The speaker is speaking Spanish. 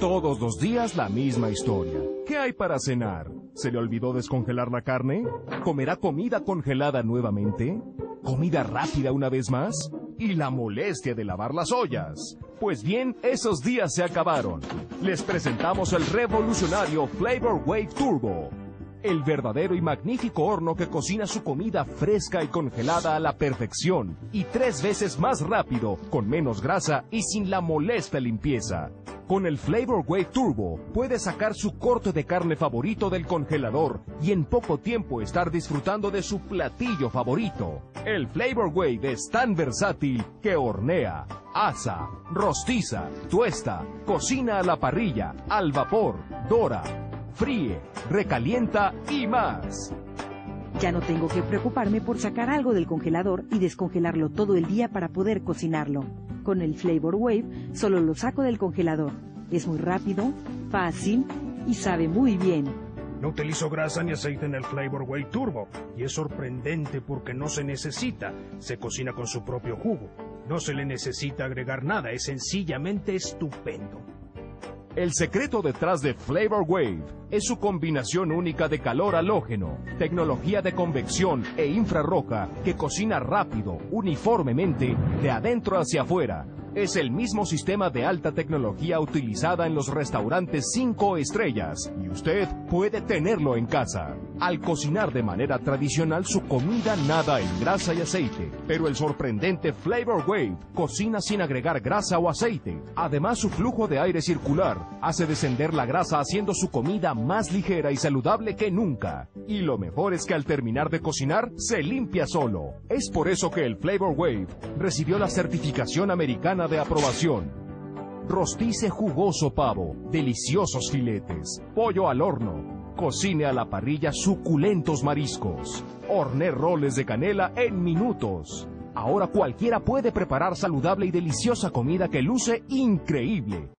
Todos los días la misma historia. ¿Qué hay para cenar? ¿Se le olvidó descongelar la carne? ¿Comerá comida congelada nuevamente? ¿Comida rápida una vez más? ¿Y la molestia de lavar las ollas? Pues bien, esos días se acabaron. Les presentamos el revolucionario Flavor Wave Turbo el verdadero y magnífico horno que cocina su comida fresca y congelada a la perfección y tres veces más rápido, con menos grasa y sin la molesta limpieza. Con el Flavor Wave Turbo puede sacar su corte de carne favorito del congelador y en poco tiempo estar disfrutando de su platillo favorito. El Flavor Wave es tan versátil que hornea, asa, rostiza, tuesta, cocina a la parrilla, al vapor, dora, fríe, recalienta y más. Ya no tengo que preocuparme por sacar algo del congelador y descongelarlo todo el día para poder cocinarlo. Con el Flavor Wave solo lo saco del congelador. Es muy rápido, fácil y sabe muy bien. No utilizo grasa ni aceite en el Flavor Wave Turbo y es sorprendente porque no se necesita. Se cocina con su propio jugo. No se le necesita agregar nada, es sencillamente estupendo. El secreto detrás de Flavor Wave es su combinación única de calor halógeno, tecnología de convección e infrarroja que cocina rápido, uniformemente, de adentro hacia afuera, es el mismo sistema de alta tecnología utilizada en los restaurantes 5 estrellas y usted puede tenerlo en casa. Al cocinar de manera tradicional su comida nada en grasa y aceite, pero el sorprendente Flavor Wave cocina sin agregar grasa o aceite. Además su flujo de aire circular hace descender la grasa haciendo su comida más ligera y saludable que nunca. Y lo mejor es que al terminar de cocinar se limpia solo. Es por eso que el Flavor Wave recibió la certificación americana de aprobación. Rostice jugoso pavo, deliciosos filetes, pollo al horno, cocine a la parrilla suculentos mariscos, horné roles de canela en minutos. Ahora cualquiera puede preparar saludable y deliciosa comida que luce increíble.